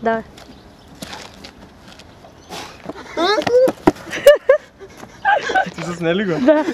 Да. Ты засняли его? Да.